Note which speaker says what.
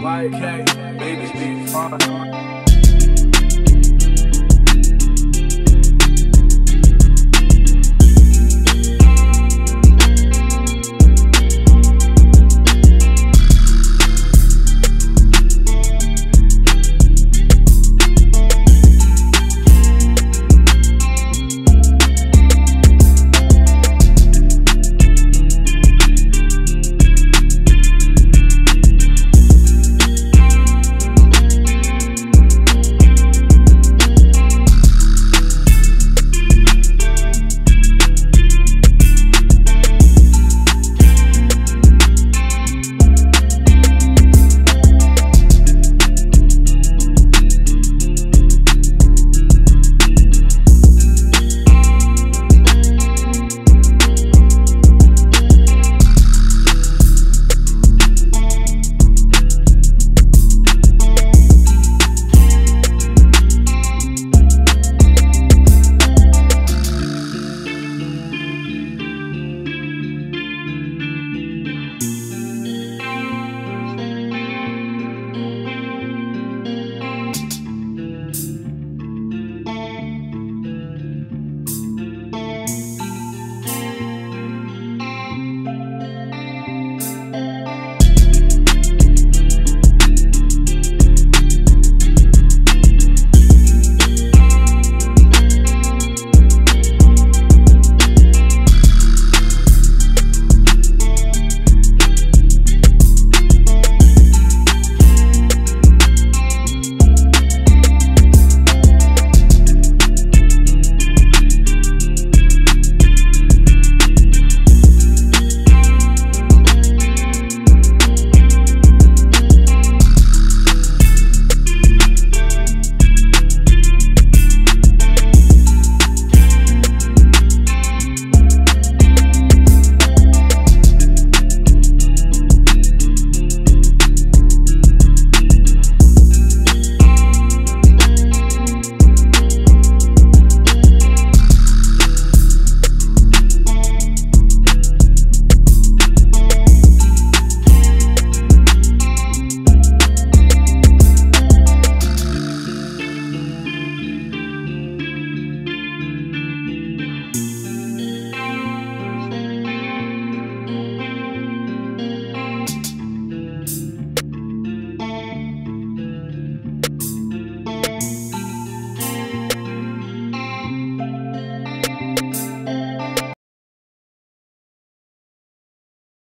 Speaker 1: YK, babies be fine.